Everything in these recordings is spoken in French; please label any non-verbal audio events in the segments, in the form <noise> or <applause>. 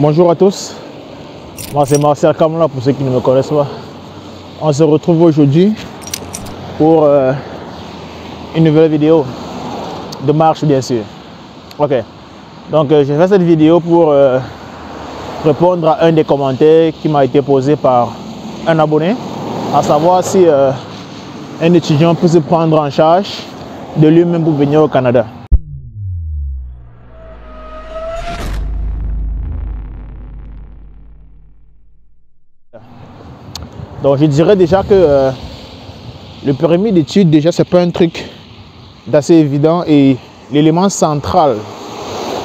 Bonjour à tous, moi c'est Marcel Kamla pour ceux qui ne me connaissent pas. On se retrouve aujourd'hui pour euh, une nouvelle vidéo de marche bien sûr. Ok, donc euh, j'ai fait cette vidéo pour euh, répondre à un des commentaires qui m'a été posé par un abonné, à savoir si euh, un étudiant peut se prendre en charge de lui-même pour venir au Canada. Donc je dirais déjà que euh, le permis d'études, déjà, c'est pas un truc d'assez évident et l'élément central,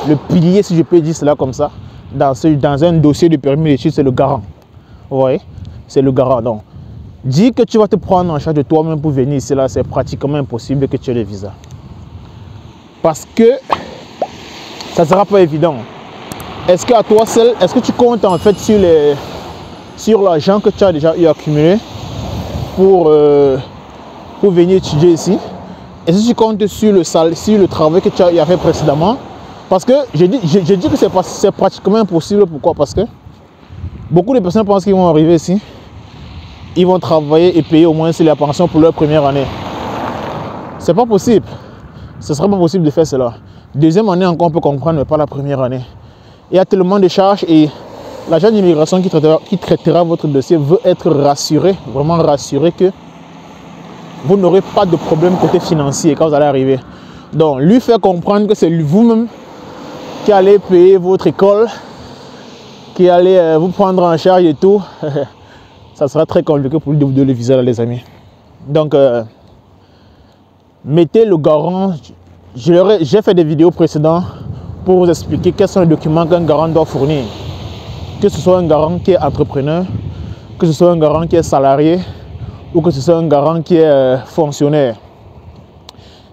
le pilier, si je peux dire cela comme ça, dans, dans un dossier de permis d'études, c'est le garant. Vous voyez? C'est le garant. Donc, dis que tu vas te prendre en charge de toi-même pour venir ici, là, c'est pratiquement impossible que tu aies le visa. Parce que ça ne sera pas évident. Est-ce qu'à toi seul, est-ce que tu comptes en fait sur les sur l'argent que tu as déjà eu accumulé pour, euh, pour venir étudier ici et si tu comptes sur le, sal, le travail que tu as fait précédemment parce que j'ai dit, dit que c'est pratiquement impossible. Pourquoi? Parce que beaucoup de personnes pensent qu'ils vont arriver ici, ils vont travailler et payer au moins la pension pour leur première année. C'est pas possible. Ce sera pas possible de faire cela. Deuxième année encore, on peut comprendre, mais pas la première année. Il y a tellement de charges et l'agent d'immigration qui traitera, qui traitera votre dossier veut être rassuré, vraiment rassuré que vous n'aurez pas de problème côté financier quand vous allez arriver. Donc, lui faire comprendre que c'est vous-même qui allez payer votre école, qui allez euh, vous prendre en charge et tout, <laughs> ça sera très compliqué pour lui de vous donner le visa, là, les amis. Donc, euh, mettez le garant. J'ai fait des vidéos précédentes pour vous expliquer quels sont les documents qu'un garant doit fournir que ce soit un garant qui est entrepreneur, que ce soit un garant qui est salarié ou que ce soit un garant qui est euh, fonctionnaire.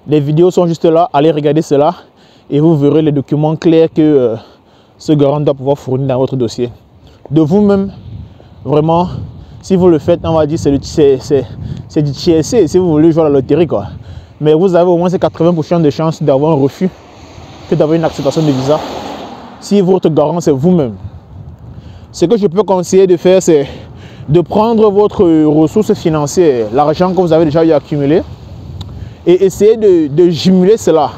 Les vidéos sont juste là, allez regarder cela et vous verrez les documents clairs que euh, ce garant doit pouvoir fournir dans votre dossier. De vous-même, vraiment, si vous le faites, on va dire c'est du TSC, si vous voulez jouer à la loterie. Quoi. Mais vous avez au moins 80% de chances d'avoir un refus que d'avoir une acceptation de visa. Si votre garant, c'est vous-même ce que je peux conseiller de faire, c'est de prendre votre ressource financière, l'argent que vous avez déjà eu accumulé, et essayer de, de jumeler cela,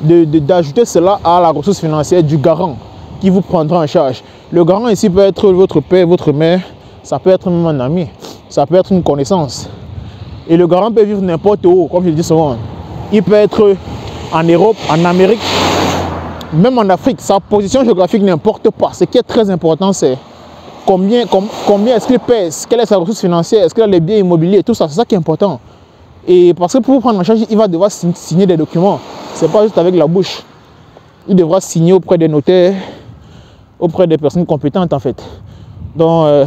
d'ajouter cela à la ressource financière du garant qui vous prendra en charge. Le garant ici peut être votre père, votre mère, ça peut être même un ami, ça peut être une connaissance. Et le garant peut vivre n'importe où, comme je dis souvent. Il peut être en Europe, en Amérique, même en Afrique. Sa position géographique n'importe pas. Ce qui est très important, c'est combien, combien est-ce qu'il pèse, quelle est sa ressource financière, est-ce qu'il a les biens immobiliers, tout ça, c'est ça qui est important. Et parce que pour vous prendre en charge, il va devoir signer des documents. C'est pas juste avec la bouche. Il devra signer auprès des notaires, auprès des personnes compétentes en fait. Donc, euh,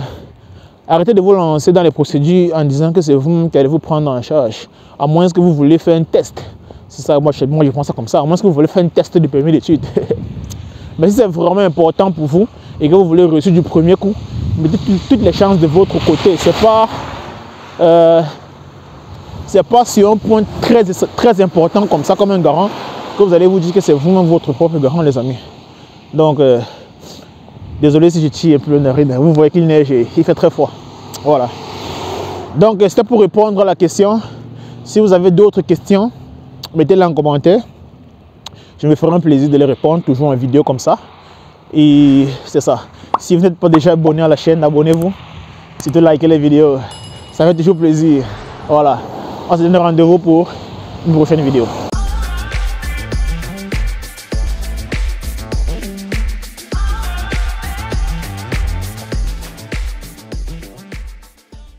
arrêtez de vous lancer dans les procédures en disant que c'est vous qui allez vous prendre en charge. À moins que vous voulez faire un test. C'est ça, moi je, moi je pense ça comme ça. À moins que vous voulez faire un test de permis d'études. <laughs> Mais si c'est vraiment important pour vous, et que vous voulez réussir du premier coup, mettez toutes les chances de votre côté. C'est pas, euh, pas sur un point très, très important comme ça, comme un garant, que vous allez vous dire que c'est vous-même votre propre garant, les amis. Donc, euh, désolé si je tire un peu le nez, mais vous voyez qu'il neige et il fait très froid. Voilà. Donc, c'était pour répondre à la question. Si vous avez d'autres questions, mettez-les en commentaire. Je me ferai un plaisir de les répondre, toujours en vidéo comme ça. Et c'est ça. Si vous n'êtes pas déjà abonné à la chaîne, abonnez-vous. Surtout likez les vidéos. Ça fait toujours plaisir. Voilà. On se donne rendez-vous pour une prochaine vidéo.